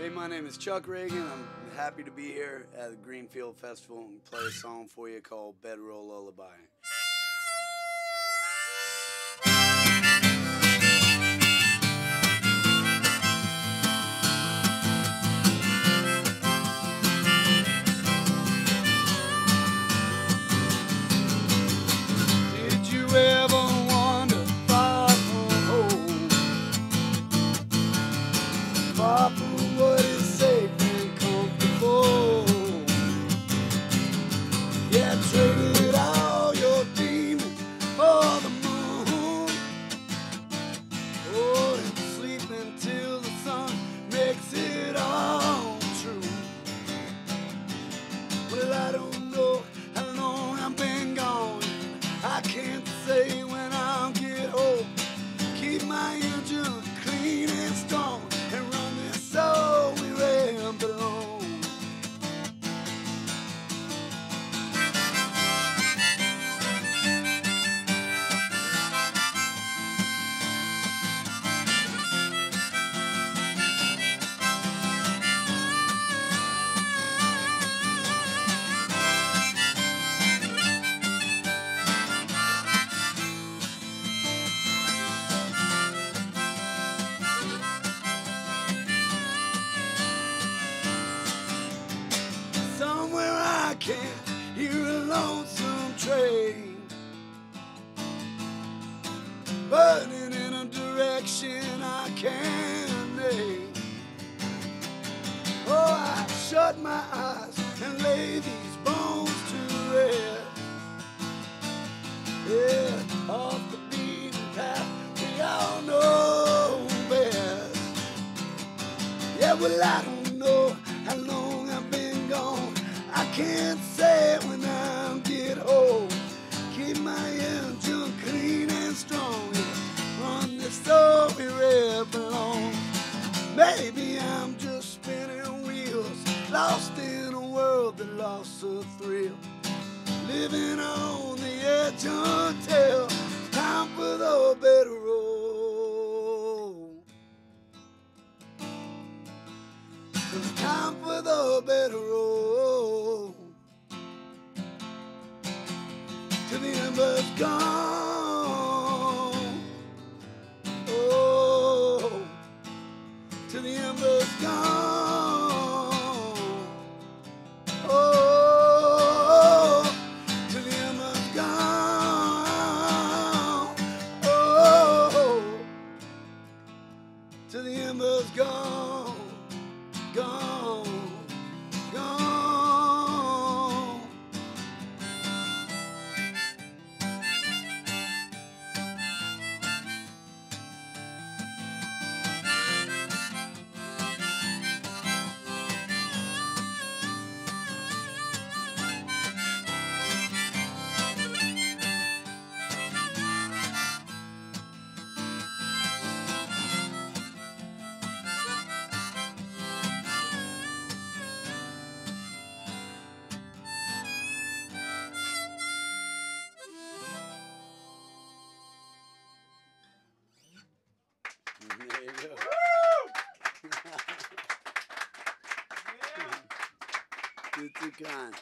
Hey, my name is Chuck Ragan. I'm happy to be here at the Greenfield Festival and play a song for you called Bedroll Lullaby. Did Somewhere I can hear a lonesome train burning in a direction I can't name. Oh, I shut my eyes and lay these bones to rest. Yeah, off the beaten path, we all know best. Yeah, well, I can't say when I'll get home. Keep my engine clean and strong. Yeah, run this story rebel on. Maybe I'm just spinning wheels, lost in a world that lost the thrill. Living on the edge until time for the better road. It's time for the better road. Gone. Oh, till the embers gone. Oh, the embers gone. Oh, the embers gone, You're too kind.